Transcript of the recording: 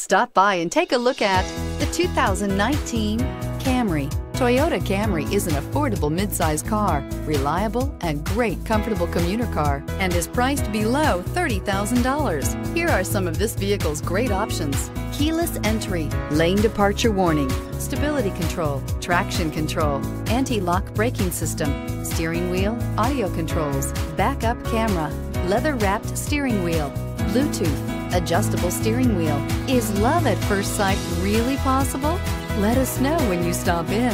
Stop by and take a look at the 2019 Camry. Toyota Camry is an affordable midsize car, reliable and great comfortable commuter car, and is priced below $30,000. Here are some of this vehicle's great options. Keyless entry, lane departure warning, stability control, traction control, anti-lock braking system, steering wheel, audio controls, backup camera, leather-wrapped steering wheel, Bluetooth, adjustable steering wheel. Is love at first sight really possible? Let us know when you stop in.